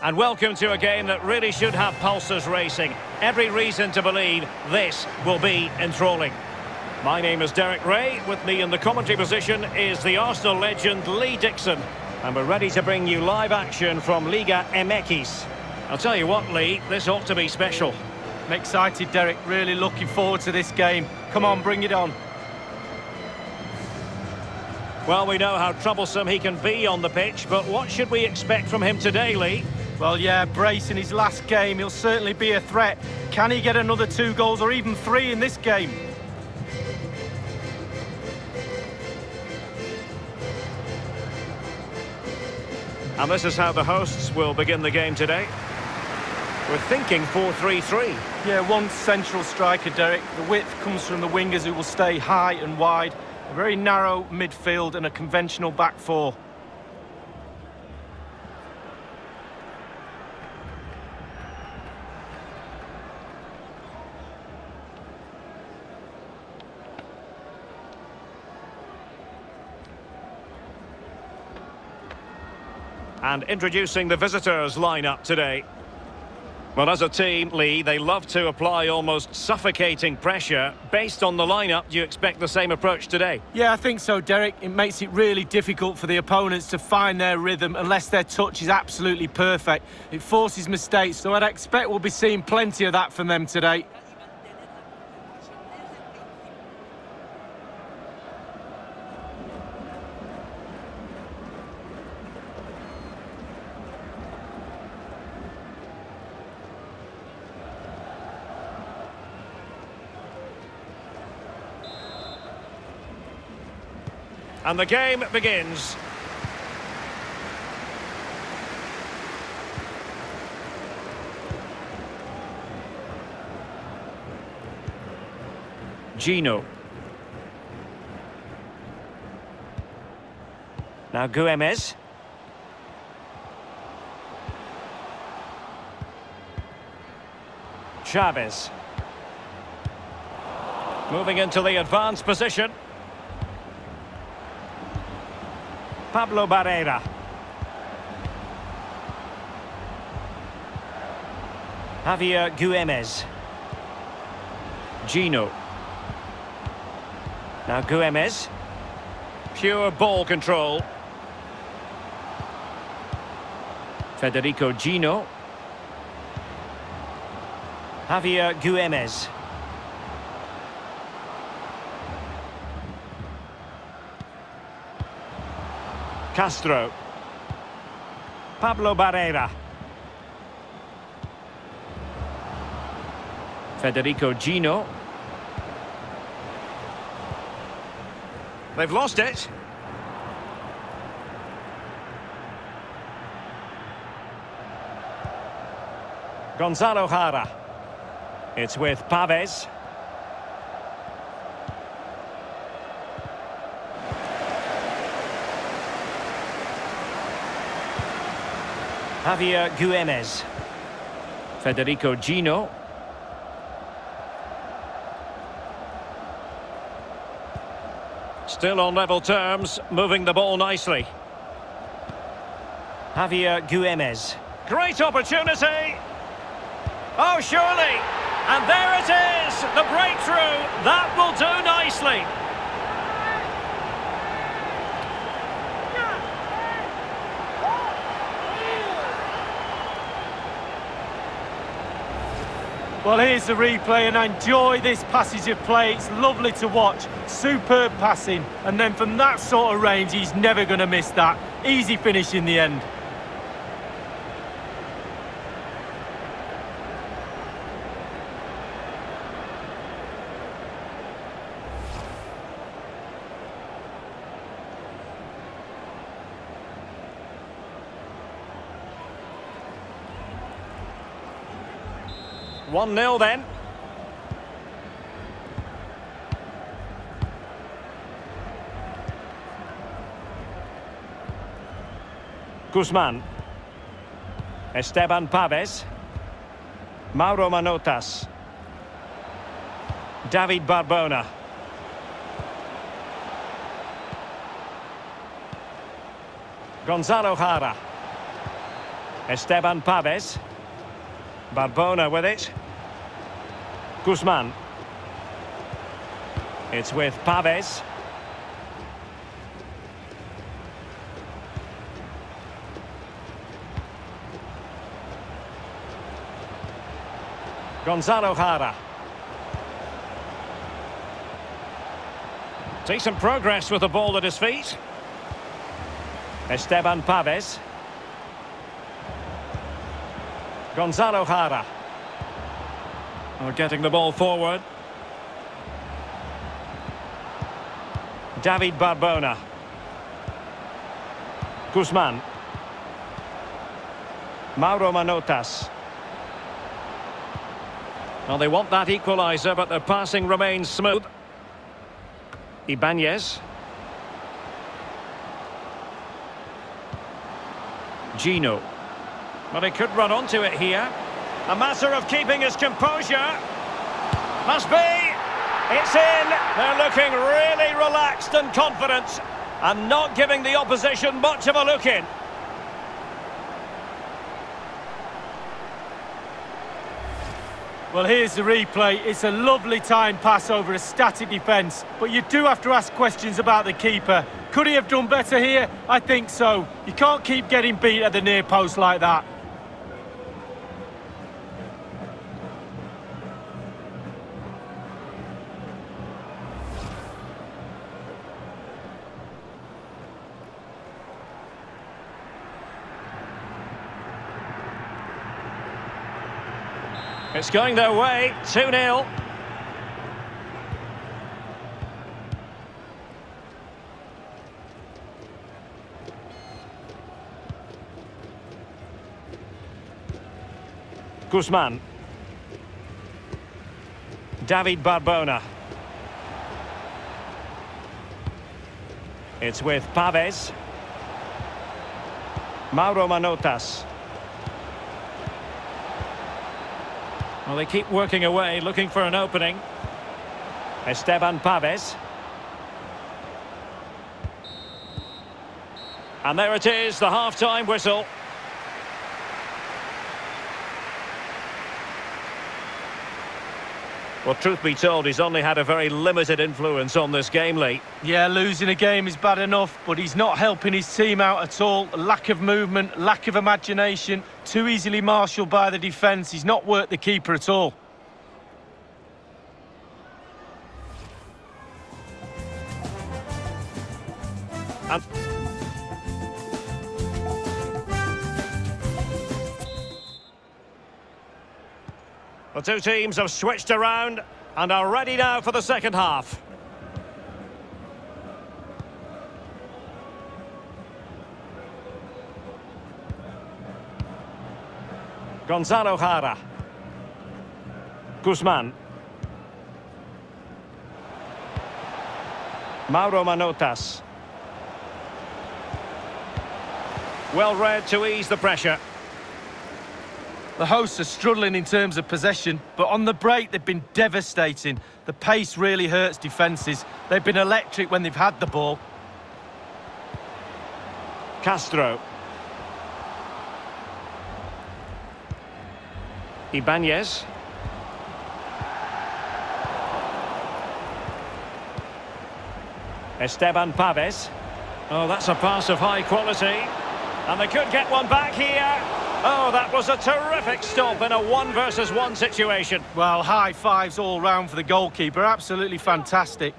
And welcome to a game that really should have pulses racing. Every reason to believe this will be enthralling. My name is Derek Ray. With me in the commentary position is the Arsenal legend Lee Dixon. And we're ready to bring you live action from Liga MX. I'll tell you what, Lee, this ought to be special. I'm excited, Derek. Really looking forward to this game. Come on, bring it on. Well, we know how troublesome he can be on the pitch, but what should we expect from him today, Lee? Well, yeah, Brace in his last game, he'll certainly be a threat. Can he get another two goals or even three in this game? And this is how the hosts will begin the game today. We're thinking 4-3-3. Yeah, one central striker, Derek. The width comes from the wingers who will stay high and wide. A very narrow midfield and a conventional back four. And introducing the visitors lineup today. Well, as a team, Lee, they love to apply almost suffocating pressure. Based on the lineup, do you expect the same approach today? Yeah, I think so, Derek. It makes it really difficult for the opponents to find their rhythm unless their touch is absolutely perfect. It forces mistakes, so I'd expect we'll be seeing plenty of that from them today. And the game begins. Gino. Now Guemes. Chavez. Moving into the advanced position. Pablo Barrera. Javier Guemes. Gino. Now Guemes. Pure ball control. Federico Gino. Javier Guemes. Castro. Pablo Barrera. Federico Gino. They've lost it. Gonzalo Jara. It's with Pavez. Javier Guemes. Federico Gino. Still on level terms, moving the ball nicely. Javier Guemes. Great opportunity! Oh, surely! And there it is! The breakthrough! That will do nicely! Well, here's the replay, and I enjoy this passage of play. It's lovely to watch. Superb passing. And then from that sort of range, he's never going to miss that. Easy finish in the end. One 0 then. Guzman. Esteban Pavez. Mauro Manotas. David Barbona. Gonzalo Jara. Esteban Pavez. Barbona with it. Guzman. It's with Pavez. Gonzalo Jara. Decent progress with the ball at his feet. Esteban Pavez. Gonzalo Jara. Oh, getting the ball forward. David Barbona. Guzman. Mauro Manotas. Well, they want that equaliser, but the passing remains smooth. Ibanez. Gino. Well, he could run onto it here. A matter of keeping his composure. Must be. It's in. They're looking really relaxed and confident and not giving the opposition much of a look in. Well, here's the replay. It's a lovely time pass over a static defence, but you do have to ask questions about the keeper. Could he have done better here? I think so. You can't keep getting beat at the near post like that. It's going their way, 2-0. Guzman. David Barbona. It's with Pavez. Mauro Manotas. Well, they keep working away, looking for an opening. Esteban Pavez. And there it is, the half-time whistle. Well, truth be told, he's only had a very limited influence on this game, Lee. Yeah, losing a game is bad enough, but he's not helping his team out at all. Lack of movement, lack of imagination, too easily marshalled by the defence. He's not worked the keeper at all. And the two teams have switched around and are ready now for the second half. Gonzalo Jara. Guzman. Mauro Manotas. Well read to ease the pressure. The hosts are struggling in terms of possession, but on the break they've been devastating. The pace really hurts defences. They've been electric when they've had the ball. Castro. Ibanez. Esteban Pavez. Oh, that's a pass of high quality. And they could get one back here. Oh, that was a terrific stop in a one versus one situation. Well, high fives all round for the goalkeeper. Absolutely fantastic.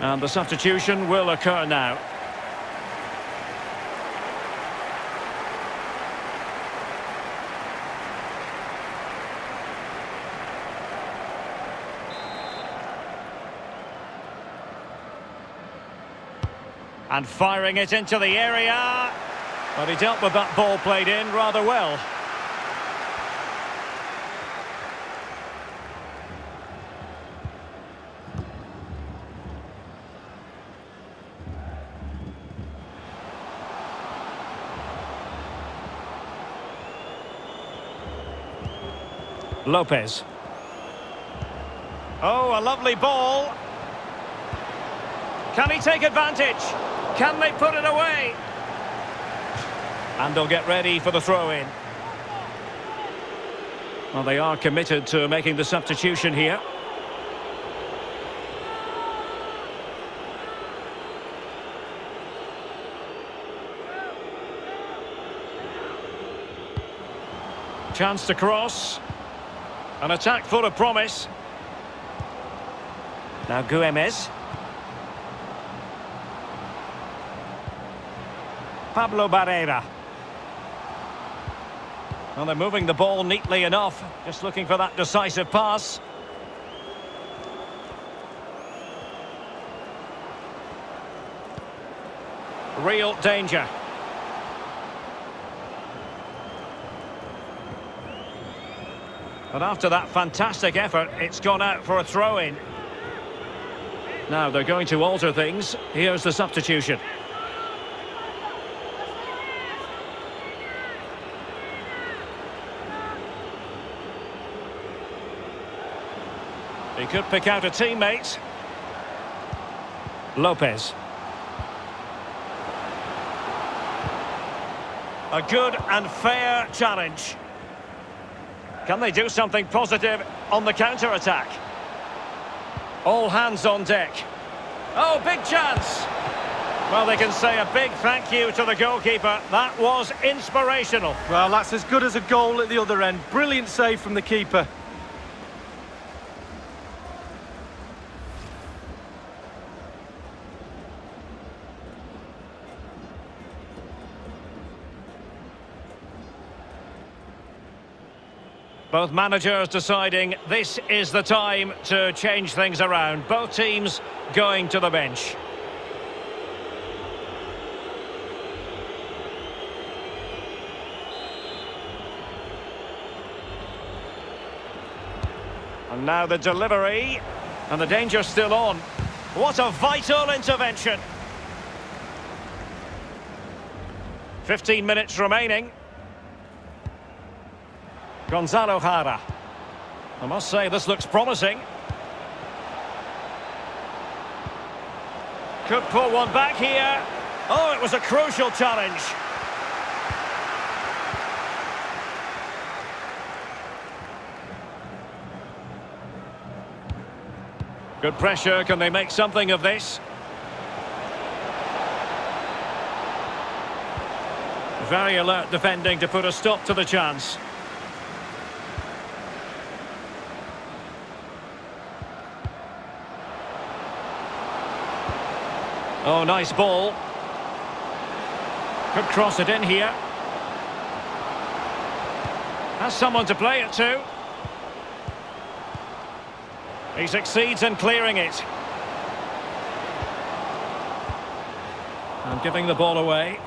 And the substitution will occur now. And firing it into the area. But he dealt with that ball played in rather well. Lopez. Oh, a lovely ball. Can he take advantage? Can they put it away? And they'll get ready for the throw-in. Well, they are committed to making the substitution here. Chance to cross. An attack full of promise. Now Guemes. Pablo Barrera. Well, they're moving the ball neatly enough. Just looking for that decisive pass. Real danger. But after that fantastic effort, it's gone out for a throw-in. Now, they're going to alter things. Here's the substitution. He could pick out a teammate. Lopez. A good and fair challenge. Can they do something positive on the counter-attack? All hands on deck. Oh, big chance! Well, they can say a big thank you to the goalkeeper. That was inspirational. Well, that's as good as a goal at the other end. Brilliant save from the keeper. Both managers deciding this is the time to change things around. Both teams going to the bench. And now the delivery. And the danger still on. What a vital intervention. 15 minutes remaining. Gonzalo Jara. I must say, this looks promising. Could pull one back here. Oh, it was a crucial challenge. Good pressure. Can they make something of this? Very alert defending to put a stop to the chance. Oh, nice ball. Could cross it in here. Has someone to play it to. He succeeds in clearing it. And giving the ball away.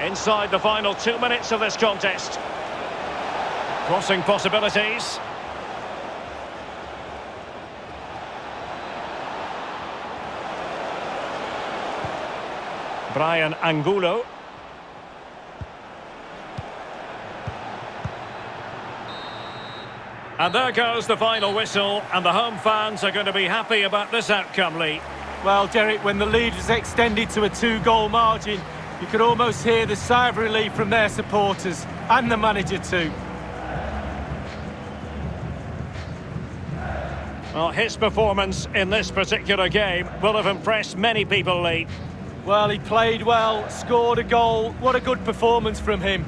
Inside the final two minutes of this contest. Crossing possibilities. Brian Angulo. And there goes the final whistle, and the home fans are going to be happy about this outcome, Lee. Well, Derek, when the lead was extended to a two-goal margin, you could almost hear the sigh of relief from their supporters, and the manager too. Well, his performance in this particular game will have impressed many people, Lee. Well, he played well, scored a goal. What a good performance from him.